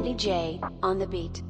Andy J. on the beat.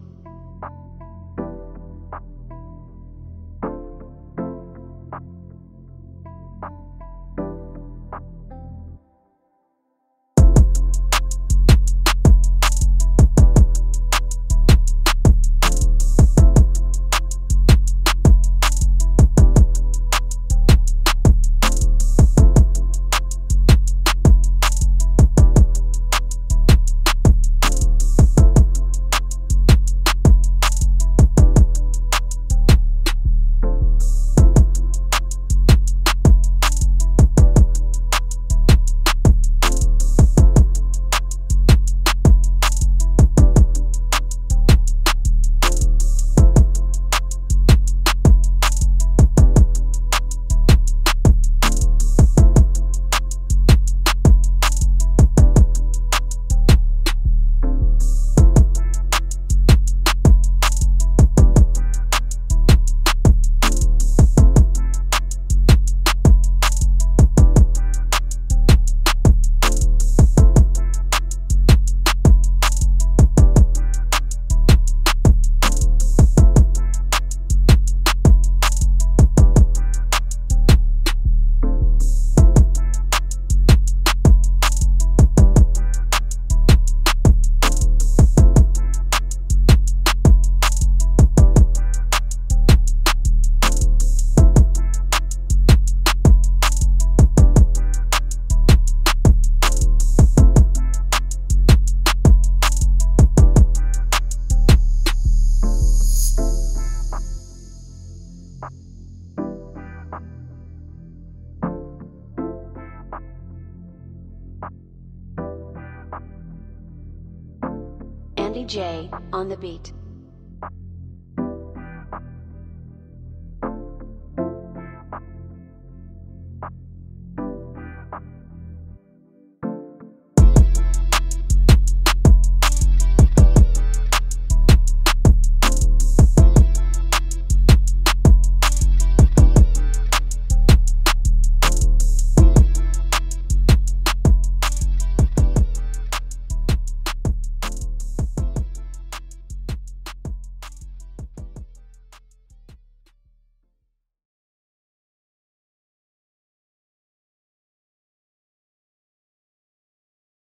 Andy J on the beat.